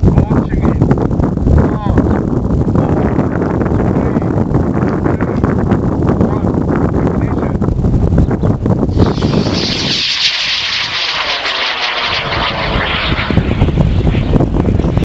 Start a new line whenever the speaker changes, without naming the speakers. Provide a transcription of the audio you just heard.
Ayan.